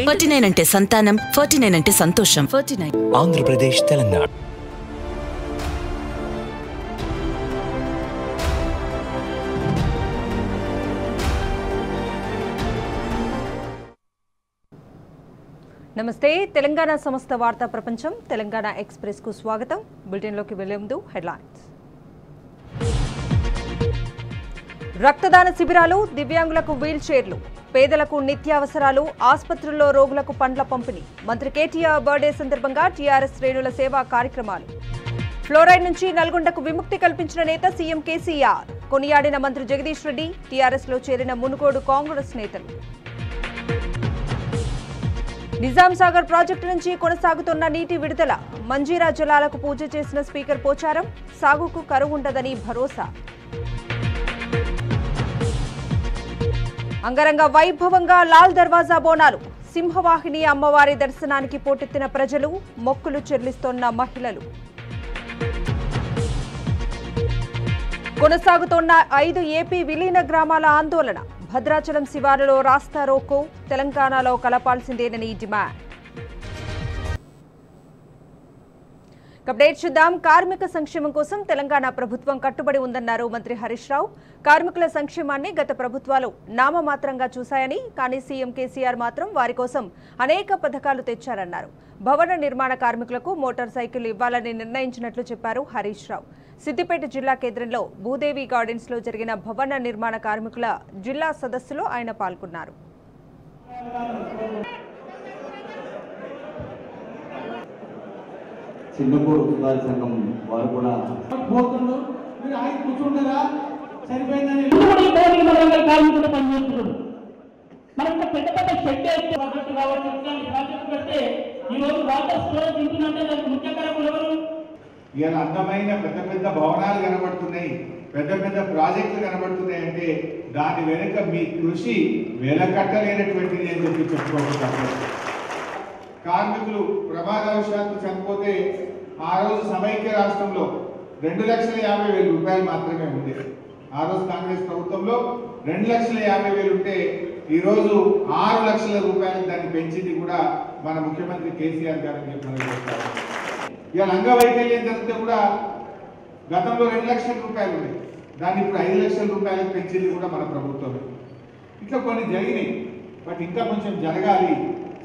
Forty nine అంటే సంతానం forty nine అంటే సంతోషం. Forty nine. ఆంధ్రప్రదేశ్ తెలంగాణ. నమస్తే తెలంగాణ సంస్థ వార్తా ప్రపంచం తెలంగాణ ఎక్స్ప్రెస్కు స్వాగతం. బులెటిన్లోకి వెళ్ళే ముందు హెడ్లైన్స్. రక్తదాన శిబిరాలు దివ్యాంగులకు వీల్ చైర్లు. పేదలకు నిత్యావసరాలు ఆసుపత్రుల్లో రోగులకు పండ్ల పంపిణీ. మంత్రి కేటీఆర్ బర్త్డే సందర్భంగా టీఆర్ఎస్ శ్రేణుల సేవా కార్యక్రమాలు. ఫ్లోరైడ్ నుంచి నల్గొండకు విముక్తి కల్పించిన నేత సీఎం కేసీఆర్. కొనియాడిన మంత్రి జగదీష్ రెడ్డి టీఆర్ఎస్లో చేరిన మునుగోడు కాంగ్రెస్ నేతలు. నిజాం సాగర్ ప్రాజెక్టు నుంచి కొనసాగుతున్న నీటి విడుదల. మంజీరా జలాలకు పూజ చేసిన స్పీకర్ పోచారం సాగుకు కరువుండదని భరోసా. అంగరంగ వైభవంగా లాల్ దర్వాజా బోనాలు. సింహవాహిని అమ్మవారి దర్శనానికి పోటెత్తిన ప్రజలు మొక్కులు చెల్లిస్తోన్న మహిళలు. కొనసాగుతోన్న ఐదు ఏపీ విలీన గ్రామాల ఆందోళన. భద్రాచలం శివారులో రాస్తా రోకో తెలంగాణలో కలపాల్సిందేనని డిమాండ్. అప్డేట్ చూద్దాం. కార్మిక సంక్షేమం కోసం తెలంగాణ ప్రభుత్వం కట్టుబడి ఉందన్నారు మంత్రి హరీష్ రావు. కార్మికుల సంక్షేమాన్ని గత ప్రభుత్వాలు నామమాత్రంగా చూశాయని కానీ సీఎం కేసీఆర్ మాత్రం వారి కోసం అనేక పథకాలు తెచ్చారన్నారు. భవన నిర్మాణ కార్మికులకు మోటార్ సైకిల్ ఇవ్వాలని నిర్ణయించినట్లు చెప్పారు హరీష్ రావు. సిద్దిపేట జిల్లా కేంద్రంలో భూదేవి గార్డెన్స్లో జరిగిన భవన నిర్మాణ కార్మికుల జిల్లా సదస్సులో ఆయన పాల్గొన్నారు. చిన్నపూరు సుధారి సంఘం వారు కూడా పోతుండు మీరు ఆగి కూర్చుంటారా? సరిపోయిందని పనిచేస్తున్నాడు మనం పెద్ద పెద్ద షెడ్ వేస్తే ప్రాజెక్టు కావచ్చు ఇట్లాంటి ప్రాజెక్టు పెడితే ఈ రోజు వాటర్ స్టోరేజ్ ఉంటుందంటే దానికి ముఖ్య కారకులు ఎవరు? ఇవాళ అందమైన పెద్ద పెద్ద భవనాలు కనబడుతున్నాయి. పెద్ద పెద్ద ప్రాజెక్టులు కనబడుతున్నాయి అంటే దాని వెనుక మీ కృషి వెలకట్టలేనటువంటిది అని చెప్పి చెప్పుకోవచ్చు. తప్పదు. కార్మికులు ప్రమాదవశాత్తు చనిపోతే ఆ రోజు సమైక్య రాష్ట్రంలో రెండు లక్షల యాభై వేల రూపాయలు మాత్రమే ఉంది ఆ రోజు కాంగ్రెస్ ప్రభుత్వంలో రెండు లక్షల యాభై వేలు ఉంటే ఈరోజు ఆరు లక్షల రూపాయలు దాన్ని పెంచింది కూడా మన ముఖ్యమంత్రి కేసీఆర్ గారు అని చెప్పి ఇవాళ అంగవైకల్యం జరిగితే కూడా గతంలో రెండు లక్షల రూపాయలు ఉన్నాయి దాన్ని ఇప్పుడు ఐదు లక్షల రూపాయలకు పెంచింది కూడా మన ప్రభుత్వమే. ఇట్లా కొన్ని జరిగినాయి. బట్ ఇంకా కొంచెం జరగాలి.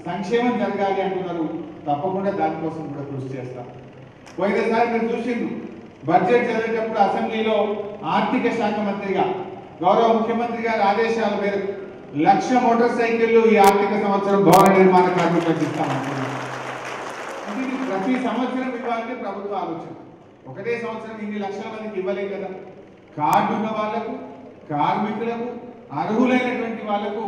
సంక్షేమం జరగాలి అంటున్నారు. తప్పకుండా దానికోసం కూడా కృషి చేస్తాం. పోయినసారి మీరు చూసిండ్రు. బడ్జెట్ చదివేటప్పుడు అసెంబ్లీలో ఆర్థిక శాఖ మంత్రిగా గౌరవ ముఖ్యమంత్రి గారి ఆదేశాల మేరకు లక్ష మోటార్ సైకిళ్ళు ఈ ఆర్థిక సంవత్సరం భవన నిర్మాణ కార్మికులకు ఇస్తామంటున్నారు ప్రతి సంవత్సరం ఇవ్వాలని ప్రభుత్వ ఆలోచన. ఒకటే సంవత్సరం ఇన్ని లక్షల మందికి ఇవ్వలేం కదా. కార్డు ఉన్న వాళ్ళకు కార్మికులకు అర్హులైనటువంటి వాళ్ళకు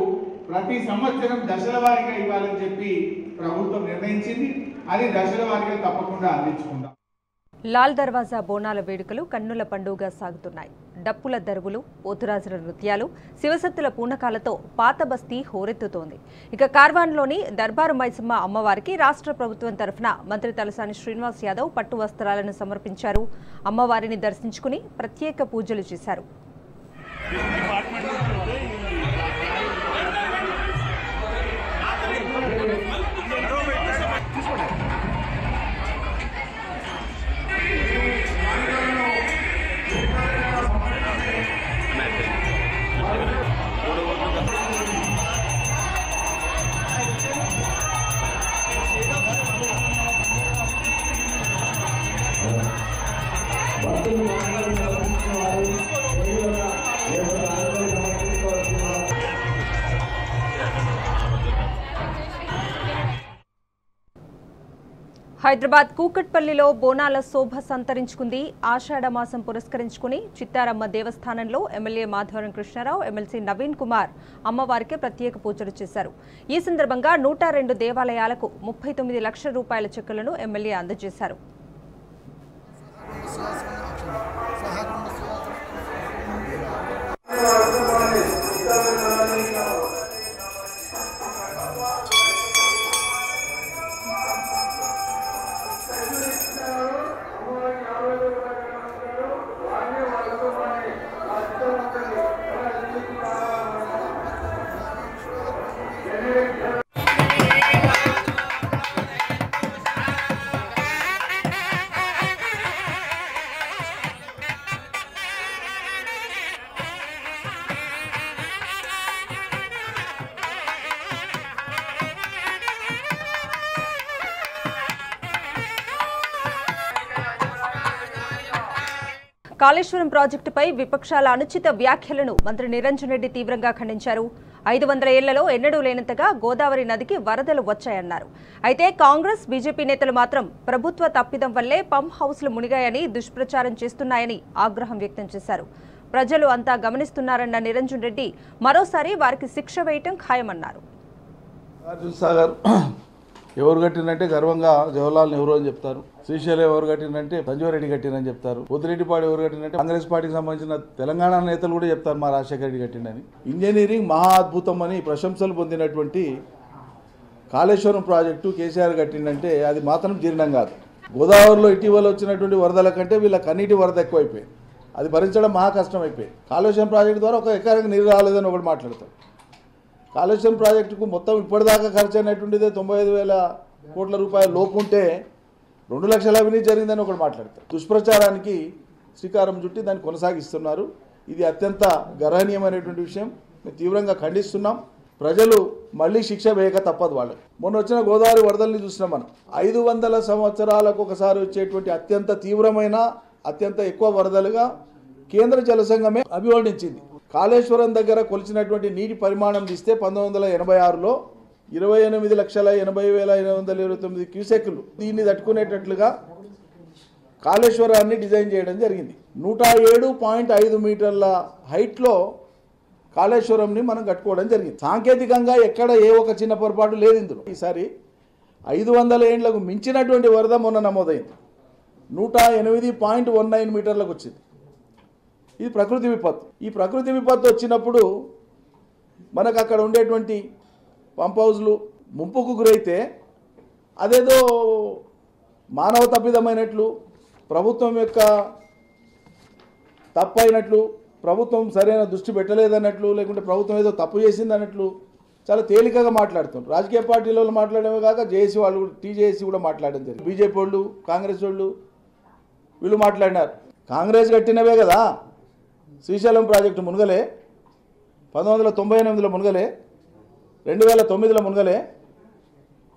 ప్రతి సంవత్సరం దశల వారీగా ఇవ్వాలని చెప్పి ప్రభుత్వం నిర్ణయించింది. అది దశల వారీగా తప్పకుండా అందించుకుందాం. లాల్ దర్వాజా బోనాల వేడుకలు కన్నుల పండుగగా సాగుతున్నాయి. డప్పుల దరువులు పోతురాజుల నృత్యాలు శివసత్తుల పూనకాలతో పాత బస్తీ హోరెత్తుతోంది. ఇక కార్వాన్లోని దర్బారు మైసమ్మ అమ్మవారికి రాష్ట్ర ప్రభుత్వం తరఫున మంత్రి తలసాని శ్రీనివాస్ యాదవ్ పట్టు వస్త్రాలను సమర్పించారు. అమ్మవారిని దర్శించుకుని ప్రత్యేక పూజలు చేశారు. హైదరాబాద్ కూకట్పల్లిలో బోనాల శోభ సంతరించుకుంది. ఆషాఢ మాసం పురస్కరించుకుని చిత్తారమ్మ దేవస్థానంలో ఎమ్మెల్యే మాధవరం కృష్ణారావు ఎమ్మెల్సీ నవీన్ కుమార్ అమ్మవారికి ప్రత్యేక పూజలు చేశారు. ఈ సందర్భంగా నూట రెండు దేవాలయాలకు ముప్పై తొమ్మిది లక్షల రూపాయల చెక్కులను ఎమ్మెల్యే అందజేశారు. కాళేశ్వరం ప్రాజెక్టుపై విపక్షాల అనుచిత వ్యాఖ్యలను మంత్రి నిరంజన్ రెడ్డి తీవ్రంగా ఖండించారు. ఐదు వందల ఏళ్ళలో ఎన్నడూ లేనంతగా గోదావరి నదికి వరదలు వచ్చాయన్నారు. అయితే కాంగ్రెస్ బీజేపీ నేతలు మాత్రం ప్రభుత్వ తప్పిదం వల్లే పంప్ హౌస్లు మునిగాయని దుష్ప్రచారం చేస్తున్నాయని ఆగ్రహం వ్యక్తం చేశారు. ప్రజలు అంతా గమనిస్తున్నారన్న నిరంజన్ రెడ్డి మరోసారి వారికి శిక్ష వేయటం ఖాయమన్నారు. ఎవరు కట్టినట్టే గర్వంగా జవహర్లాల్ నెహ్రూ అని చెప్తారు. శ్రీశైలం ఎవరు కట్టినంటే సంజీవ్ రెడ్డి కట్టినని చెప్తారు. పొద్దురెడ్డిపాడు ఎవరు కట్టినంటే కాంగ్రెస్ పార్టీకి సంబంధించిన తెలంగాణ నేతలు కూడా చెప్తారు మా రాజశేఖర రెడ్డి కట్టిండని. ఇంజనీరింగ్ మహా అద్భుతం అని ప్రశంసలు పొందినటువంటి కాళేశ్వరం ప్రాజెక్టు కేసీఆర్ కట్టిండంటే అది మాత్రం జీర్ణం కాదు. గోదావరిలో ఇటీవల వచ్చినటువంటి వరదల కంటే వీళ్ళ కన్నీటి వరద ఎక్కువైపోయింది. అది భరించడం మహా కష్టం అయిపోయింది కాళేశ్వరం ప్రాజెక్టు ద్వారా ఒక ఎకరానికి నీరు రాలేదని ఒకటి మాట్లాడతారు కాళేశ్వరం ప్రాజెక్టుకు మొత్తం ఇప్పటిదాకా ఖర్చు అయినటువంటిదే తొంభై ఐదు వేల కోట్ల రూపాయల లోపు ఉంటే రెండు లక్షల అవినీతి జరిగిందని ఒకటి మాట్లాడతారు దుష్ప్రచారానికి శ్రీకారం చుట్టి దాన్ని కొనసాగిస్తున్నారు. ఇది అత్యంత గర్హనీయమైనటువంటి విషయం. మేము తీవ్రంగా ఖండిస్తున్నాం. ప్రజలు మళ్ళీ శిక్ష వేయక తప్పదు వాళ్ళకి. మొన్న వచ్చిన గోదావరి వరదల్ని చూసినాం మనం. ఐదు వందల సంవత్సరాలకు ఒకసారి వచ్చేటువంటి అత్యంత తీవ్రమైన అత్యంత ఎక్కువ వరదలుగా కేంద్ర జలసంఘమే అభివర్ణించింది. కాళేశ్వరం దగ్గర కొలిచినటువంటి నీటి పరిమాణం తీస్తే పంతొమ్మిది వందల ఎనభై ఆరులో ఇరవై ఎనిమిది లక్షల ఎనభై వేల ఎనిమిది వందల ఇరవై తొమ్మిది క్యూసెక్లు. దీన్ని తట్టుకునేటట్లుగా కాళేశ్వరాన్ని డిజైన్ చేయడం జరిగింది. నూట ఏడు పాయింట్ ఐదు మీటర్ల హైట్లో కాళేశ్వరంని మనం కట్టుకోవడం జరిగింది. సాంకేతికంగా ఎక్కడ ఏ ఒక చిన్న పొరపాటు లేదు ఇందులో. ఈసారి ఐదు వందల ఏండ్లకు మించినటువంటి వరద మొన్న నమోదైంది. నూట ఎనిమిది పాయింట్ వన్ నైన్ మీటర్లకు వచ్చింది. ఇది ప్రకృతి విపత్తు. ఈ ప్రకృతి విపత్తు వచ్చినప్పుడు మనకు అక్కడ ఉండేటువంటి పంప్ హౌస్లు ముంపుకు గురైతే అదేదో మానవ తప్పిదమైనట్లు ప్రభుత్వం యొక్క తప్పు అయినట్లు ప్రభుత్వం సరైన దృష్టి పెట్టలేదన్నట్లు లేకుంటే ప్రభుత్వం ఏదో తప్పు చేసింది అన్నట్లు చాలా తేలికగా మాట్లాడుతున్నారు. రాజకీయ పార్టీల వాళ్ళు మాట్లాడమే కాక జేఏసీ వాళ్ళు కూడా టీజేఏసీ కూడా మాట్లాడడం జరిగింది. బీజేపీ వాళ్ళు కాంగ్రెస్ వాళ్ళు వీళ్ళు మాట్లాడినారు. కాంగ్రెస్ కట్టినవే కదా. శ్రీశైలం ప్రాజెక్టు మునగలే. పంతొమ్మిది వందల తొంభై ఎనిమిదిలో మునగలే. రెండు వేల తొమ్మిదిలో మునగలే.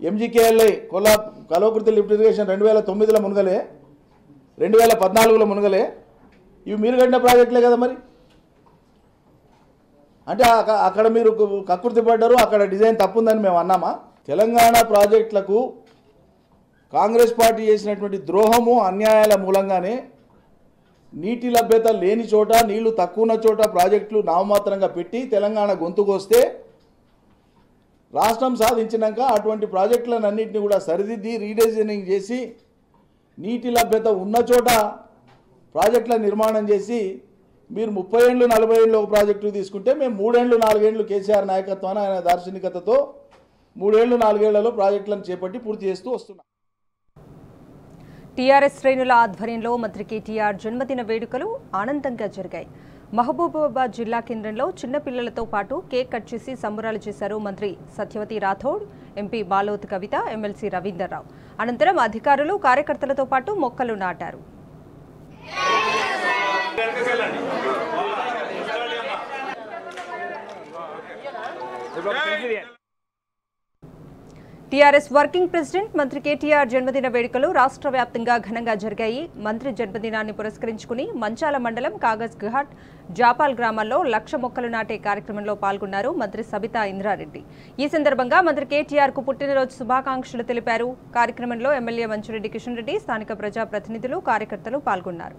ఎంజీకేఎల్ఐ కొల్లా కలవకృతి లిఫ్ట్ ఇరిగేషన్ రెండు వేల తొమ్మిదిలో మునగలే. రెండు వేల పద్నాలుగులో మునగలే. ఇవి మీరు కట్టిన ప్రాజెక్టులే కదా మరి? అంటే అక్కడ మీరు కు- కకృతి పడ్డారు అక్కడ డిజైన్ తప్పుందని మేము అన్నామా? తెలంగాణ ప్రాజెక్టులకు కాంగ్రెస్ పార్టీ చేసినటువంటి ద్రోహము అన్యాయాల మూలంగానే నీటి లభ్యత లేని చోట నీళ్ళు తక్కువ ఉన్న చోట ప్రాజెక్టులు నామమాత్రంగా పెట్టి తెలంగాణ గొంతుకొస్తే రాష్ట్రం సాధించినాక అటువంటి ప్రాజెక్టులను అన్నింటినీ కూడా సరిదిద్ది రీడిజైనింగ్ చేసి నీటి లభ్యత ఉన్న చోట ప్రాజెక్టుల నిర్మాణం చేసి మీరు ముప్పై ఏళ్ళు నలభై ఏళ్ళు ఒక ప్రాజెక్టు తీసుకుంటే మేము మూడేళ్ళు నాలుగేళ్ళు కేసీఆర్ నాయకత్వాన ఆయన దార్శనికతతో మూడేళ్ళు నాలుగేళ్ళలో ప్రాజెక్టులను చేపట్టి పూర్తి చేస్తూ వస్తున్నాం. టీఆర్ఎస్ శ్రేణుల ఆధ్వర్యంలో మంత్రి కేటీఆర్ జన్మదిన వేడుకలు ఆనందంగా జరిగాయి. మహబూబాబాద్ జిల్లా కేంద్రంలో చిన్నపిల్లలతో పాటు కేక్ కట్ చేసి సంబరాలు చేశారు మంత్రి సత్యవతి రాథోడ్ ఎంపీ బాలోత్ కవిత ఎమ్మెల్సీ రవీందర్రావు అనంతరం అధికారులు కార్యకర్తలతో పాటు మొక్కలు నాటారు. టీఆర్ఎస్ వర్కింగ్ ప్రెసిడెంట్ మంత్రి కేటీఆర్ జన్మదిన వేడుకలు రాష్ట్ర వ్యాప్తంగా ఘనంగా జరిగాయి. మంత్రి జన్మదినాన్ని పురస్కరించుకుని మంచాల మండలం కాగజ్ ఘాట్ జాపాల్ గ్రామాల్లో లక్ష మొక్కలు నాటే కార్యక్రమంలో పాల్గొన్నారు మంత్రి సబితా ఇంద్రారెడ్డి. ఈ సందర్భంగా మంత్రి కేటీఆర్కు పుట్టినరోజు శుభాకాంక్షలు తెలిపారు. కార్యక్రమంలో ఎమ్మెల్యే మంచురెడ్డి కిషన్ రెడ్డి స్థానిక ప్రజాప్రతినిధులు కార్యకర్తలు పాల్గొన్నారు.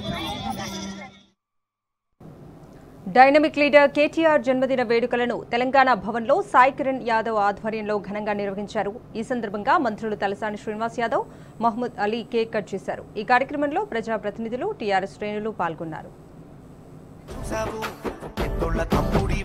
డైనమిక్ లీడర్ కేటీఆర్ జన్మదిన వేడుకలను తెలంగాణ భవన్లో సాయి కిరణ్ యాదవ్ ఆధ్వర్యంలో ఘనంగా నిర్వహించారు. ఈ సందర్భంగా మంత్రులు తలసాని శ్రీనివాస్ యాదవ్ మహ్మద్ అలీ కేక్ కట్ చేశారు. ఈ కార్యక్రమంలో ప్రజాప్రతినిధులు టీఆర్ఎస్ శ్రేణులు పాల్గొన్నారు. కష్టాల్లో పెద్దోళ్ళ తమ్ముడి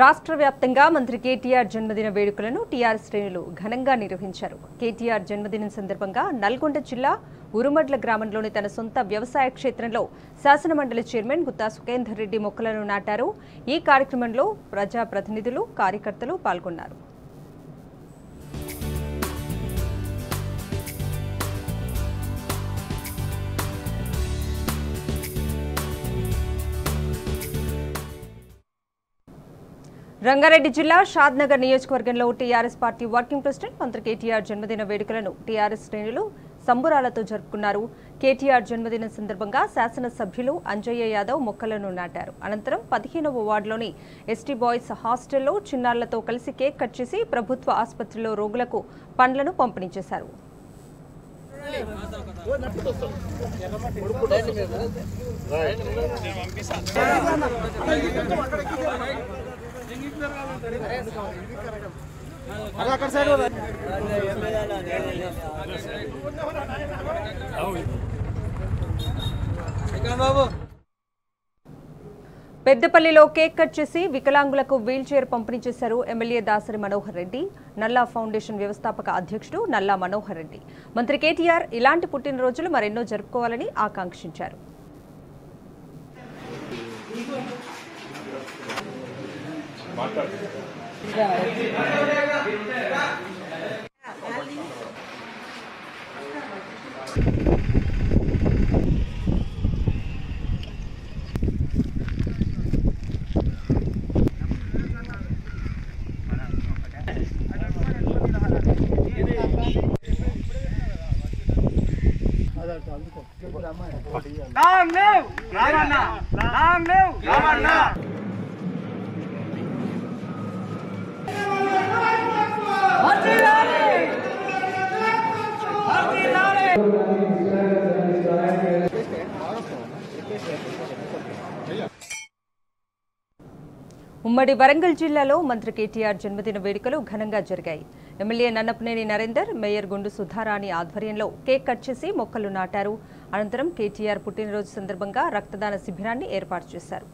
రాష్ట్ర వ్యాప్తంగా మంత్రి కేటీఆర్ జన్మదిన వేడుకలను టీఆర్ శ్రేణులు ఘనంగా నిర్వహించారు. కేటీఆర్ జన్మదినం సందర్భంగా నల్గొండ జిల్లా ఉరుమడ్ల గ్రామంలోని తన సొంత వ్యవసాయ క్షేత్రంలో శాసనమండలి చైర్మన్ గుత్తా సుఖేందర్ రెడ్డి మొక్కలను నాటారు. ఈ కార్యక్రమంలో ప్రజాప్రతినిధులు కార్యకర్తలు పాల్గొన్నారు. రంగారెడ్డి జిల్లా షాద్నగర్ నియోజకవర్గంలో టీఆర్ఎస్ పార్టీ వర్కింగ్ ప్రెసిడెంట్ మంత్రి కేటీఆర్ జన్మదిన వేడుకలను టీఆర్ఎస్ శ్రేణులు సంబురాలతో జరుపుకున్నారు. కేటీఆర్ జన్మదినం సందర్భంగా శాసనసభ్యులు అంజయ్య యాదవ్ మొక్కలను నాటారు. అనంతరం పదిహేనవ వార్డులోని ఎస్టీ బాయ్స్ హాస్టల్లో చిన్నారులతో కలిసి కేక్ కట్ చేసి ప్రభుత్వ ఆసుపత్రిలో రోగులకు పండ్లను పంపిణీ చేశారు. పెద్దపల్లిలో కేక్ కట్ చేసి వికలాంగులకు వీల్ చైర్ పంపిణీ చేశారు ఎమ్మెల్యే దాసరి మనోహర్ రెడ్డి నల్లా ఫౌండేషన్ వ్యవస్థాపక అధ్యక్షుడు నల్లా మనోహర్ రెడ్డి. మంత్రి కేటీఆర్ ఇలాంటి పుట్టినరోజులు మరెన్నో జరుపుకోవాలని ఆకాంక్షించారు. మాట్లాడుతుంది. ఉమ్మడి వరంగల్ జిల్లాలో మంత్రి కేటీఆర్ జన్మదిన వేడుకలు ఘనంగా జరిగాయి. ఎమ్మెల్యే నన్నపనేని నరేందర్ మేయర్ గుండు సుధారాణి ఆధ్వర్యంలో కేక్ కట్ చేసి మొక్కలు నాటారు. అనంతరం కేటీఆర్ పుట్టినరోజు సందర్భంగా రక్తదాన శిబిరాన్ని ఏర్పాటు చేశారు.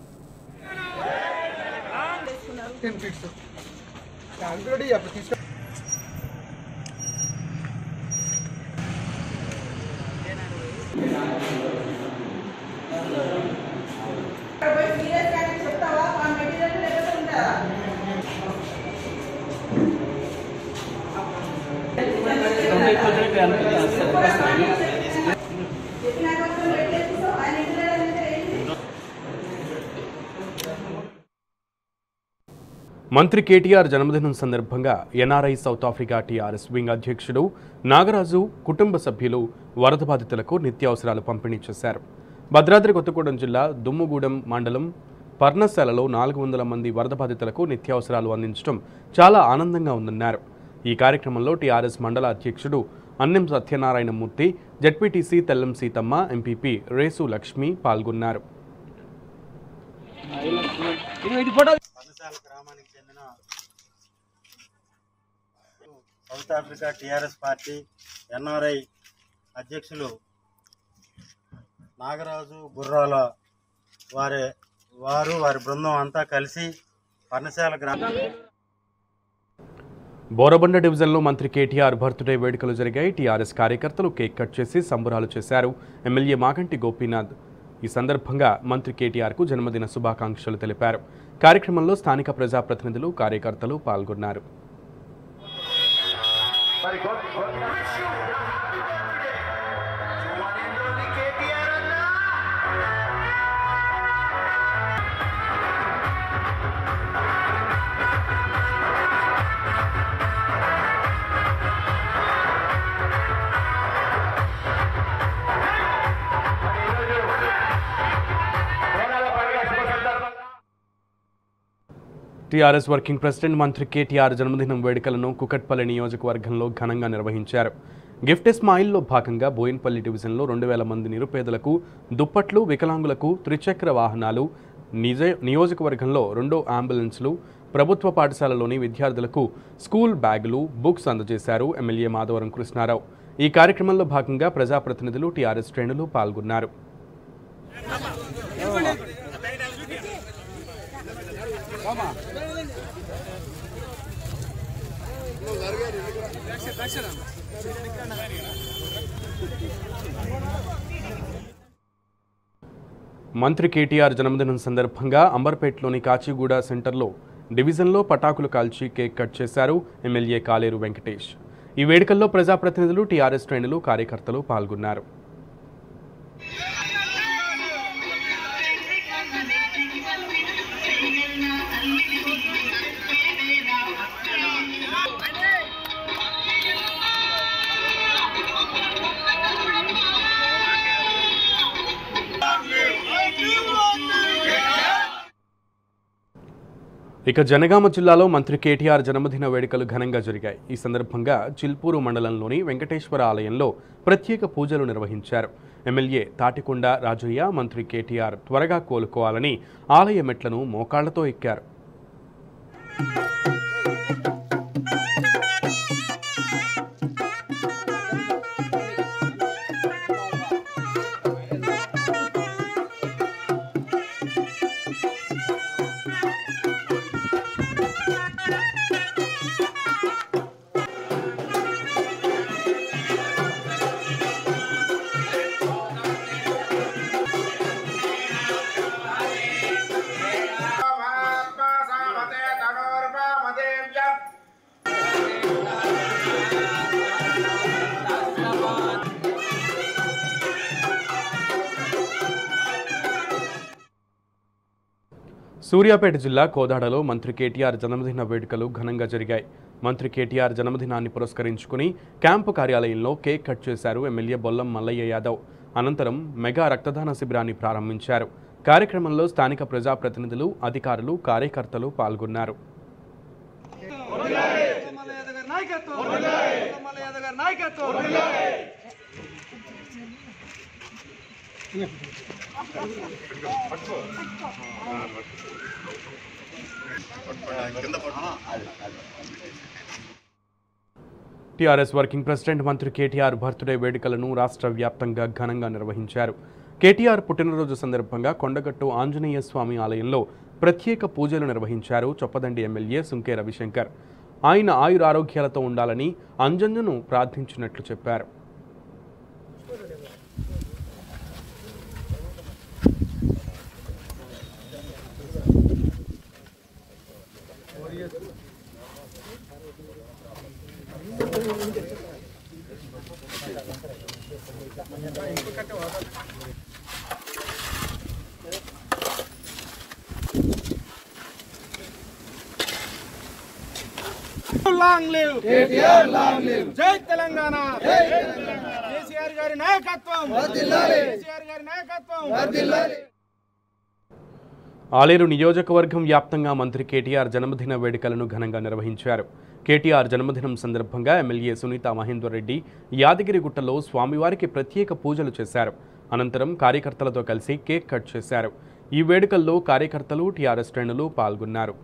మంత్రి కేటీఆర్ జన్మదినం సందర్భంగా NRI South Africa TRS wing అధ్యక్షుడు నాగరాజు కుటుంబ సభ్యులు వరద బాధితులకు నిత్యావసరాలు పంపిణీ చేశారు. భద్రాద్రి కొత్తగూడెం జిల్లా దుమ్ముగూడెం మండలం పర్ణశాలలో నాలుగు వందల మంది వరద బాధితులకు నిత్యావసరాలు అందించడం చాలా ఆనందంగా ఉందన్నారు. ఈ కార్యక్రమంలో టీఆర్ఎస్ మండల అధ్యక్షుడు అన్నెం సత్యనారాయణమూర్తి జడ్పీటీసీ తెల్లం సీతమ్మ ఎంపీపీ రేసు లక్ష్మి పాల్గొన్నారు. పన్నసాల గ్రామానికి చెందిన South Africa TRS party NRI అధ్యక్షులు నాగరాజు గుర్రాల వారి వారు వారి బృందం అంతా కలిసి పర్ణశాల గ్రామం బోరబండ డివిజన్లో మంత్రి కేటీఆర్ బర్త్డే వేడుకలు జరిగాయి. టీఆర్ఎస్ కార్యకర్తలు కేక్ కట్ చేసి సంబురాలు చేశారు. ఎమ్మెల్యే మాగంటి గోపీనాథ్. ఈ సందర్భంగా మంత్రి కేటీఆర్కు జన్మదిన శుభాకాంక్షలు తెలిపారు. కార్యక్రమంలో స్థానిక ప్రజాప్రతినిధులు కార్యకర్తలు పాల్గొన్నారు. టీఆర్ఎస్ వర్కింగ్ ప్రెసిడెంట్ మంత్రి కేటీఆర్ జన్మదినం వేడుకలను కుకట్పల్లి నియోజకవర్గంలో ఘనంగా నిర్వహించారు. గిఫ్ట్ స్మైల్లో భాగంగా బోయిన్పల్లి డివిజన్లో రెండు వేల మంది నిరుపేదలకు దుప్పట్లు వికలాంగులకు త్రిచక్ర వాహనాలు నిజ నియోజకవర్గంలో రెండో అంబులెన్స్లు ప్రభుత్వ పాఠశాలలోని విద్యార్థులకు స్కూల్ బ్యాగులు బుక్స్ అందజేశారు ఎమ్మెల్యే మాధవరం కృష్ణారావు. ఈ కార్యక్రమంలో భాగంగా ప్రజాప్రతినిధులు టీఆర్ఎస్ శ్రేణులు పాల్గొన్నారు. మంత్రి కేటీఆర్ జన్మదినం సందర్భంగా అంబర్పేటలోని కాచిగూడ సెంటర్లో డివిజన్లో పటాకులు కాల్చి కేక్ కట్ చేశారు ఎమ్మెల్యే కాలేరు వెంకటేష్. ఈ వేడుకల్లో ప్రజాప్రతినిధులు టీఆర్ఎస్ శ్రేణులు కార్యకర్తలు పాల్గొన్నారు. ఇక జనగామ జిల్లాలో మంత్రి కేటీఆర్ జన్మదిన వేడుకలు ఘనంగా జరిగాయి. ఈ సందర్భంగా చిల్పూరు మండలంలోని వెంకటేశ్వర ఆలయంలో ప్రత్యేక పూజలు నిర్వహించారు. ఎమ్మెల్యే తాటికొండ రాజయ్య మంత్రి కేటీఆర్ త్వరగా కోలుకోవాలని ఆలయ మెట్లను మోకాళ్ళతో ఎక్కారు. సూర్యాపేట జిల్లా కోదాడలో మంత్రి కేటీఆర్ జన్మదిన వేడుకలు ఘనంగా జరిగాయి. మంత్రి కేటీఆర్ జన్మదినాన్ని పురస్కరించుకుని క్యాంపు కార్యాలయంలో కేక్ కట్ చేశారు ఎమ్మెల్యే బొల్లం మల్లయ్య యాదవ్. అనంతరం మెగా రక్తదాన శిబిరాన్ని ప్రారంభించారు. కార్యక్రమంలో స్థానిక ప్రజాప్రతినిధులు అధికారులు కార్యకర్తలు పాల్గొన్నారు. టీఆర్ఎస్ వర్కింగ్ ప్రెసిడెంట్ మంత్రి కేటీఆర్ బర్త్డే వేడుకలను రాష్ట్ర వ్యాప్తంగా ఘనంగా నిర్వహించారు. కేటీఆర్ పుట్టినరోజు సందర్భంగా కొండగట్టు ఆంజనేయ స్వామి ఆలయంలో ప్రత్యేక పూజలు నిర్వహించారు చొప్పదండి ఎమ్మెల్యే సుంకే రవిశంకర్. ఆయన ఆయురారోగ్యాలతో ఉండాలని అంజన్ను ప్రార్థించినట్లు చెప్పారు. Long live. KTR long live. జై తెలంగాణ. జై కేసీఆర్ గారి నాయకత్వం. కేసీఆర్ గారి నాయకత్వం. ఆలేరు నియోజకవర్గం వ్యాప్తంగా మంత్రి కేటీఆర్ జన్మదిన వేడుకలను ఘనంగా నిర్వహించారు. కేటీఆర్ జన్మదినం సందర్భంగా ఎమ్మెల్యే సునీత మహేందర్ రెడ్డి యాదగిరిగుట్టలో స్వామివారికి ప్రత్యేక పూజలు చేశారు. అనంతరం కార్యకర్తలతో కలిసి కేక్ కట్ చేశారు. ఈ వేడుకల్లో కార్యకర్తలు టీఆర్ఎస్ శ్రేణులు పాల్గొన్నారు.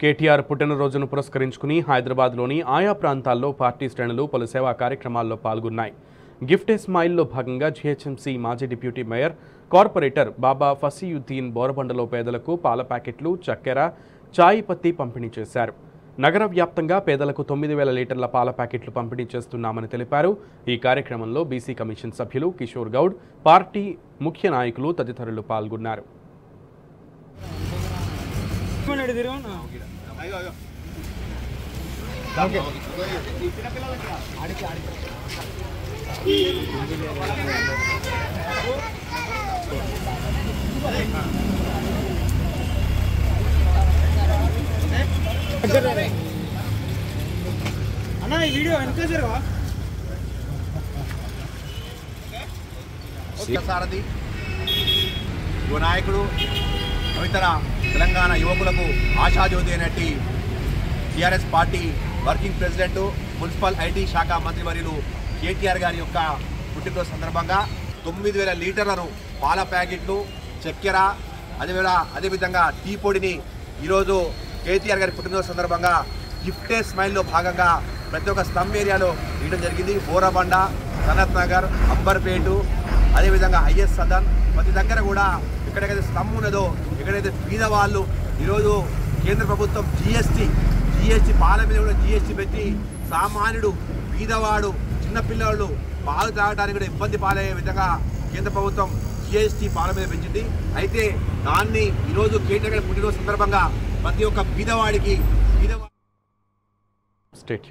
కేటీఆర్ పుట్టినరోజును పురస్కరించుకుని హైదరాబాద్లోని ఆయా ప్రాంతాల్లో పార్టీ శ్రేణులు పలు సేవా కార్యక్రమాల్లో పాల్గొన్నాయి. గిఫ్ట్ ఏ స్మైల్లో భాగంగా జీహెచ్ఎంసీ మాజీ deputy mayor corporator Baba Fasiuddin బోరబండలో పేదలకు పాల ప్యాకెట్లు చక్కెర చాయ్ పత్తి పంపిణీ చేశారు. నగర వ్యాప్తంగా పేదలకు తొమ్మిది వేల లీటర్ల పాల ప్యాకెట్లు పంపిణీ చేస్తున్నామని తెలిపారు. ఈ కార్యక్రమంలో బీసీ కమిషన్ సభ్యులు కిషోర్ గౌడ్ పార్టీ ముఖ్య నాయకులు తదితరులు పాల్గొన్నారు. అన్న ఈ వీడియో వెనక జరగవా సారథి యువ నాయకుడు ఇతర తెలంగాణ యువకులకు ఆశాజ్యోతి అనేటి TRS party working president municipal IT శాఖ మంత్రివర్యులు కేటీఆర్ గారి యొక్క పుట్టినరోజు సందర్భంగా తొమ్మిది వేల లీటర్లను పాల ప్యాకెట్లు చక్కెర అదేవిధ అదేవిధంగా టీ పొడిని ఈరోజు కేటీఆర్ గారి పుట్టినరోజు సందర్భంగా గిఫ్టే స్మైల్లో భాగంగా ప్రతి ఒక్క స్తంభ్ ఏరియాలో ఇవ్వడం జరిగింది. బోరబండ సనత్ నగర్ అంబర్పేటు అదేవిధంగా ఐఎస్ సదన్ ప్రతి దగ్గర కూడా ఎక్కడైతే స్తంభం ఉన్నదో ఎక్కడైతే పేదవాళ్ళు ఈరోజు కేంద్ర ప్రభుత్వం జిఎస్టీ జిఎస్టీ పాల మీద కూడా జిఎస్టీ పెట్టి సామాన్యుడు పీదవాడు చిన్నపిల్లవాళ్ళు పాలు తాగడానికి కూడా ఇబ్బంది పాలయ్యే విధంగా కేంద్ర ప్రభుత్వం జిఎస్టీ పాల మీద పెంచింది. అయితే దాన్ని ఈరోజు కేటీఆర్ గారి పుట్టినరోజు సందర్భంగా ప్రతి ఒక్క బీదవాడికి బీదవా స్టేట్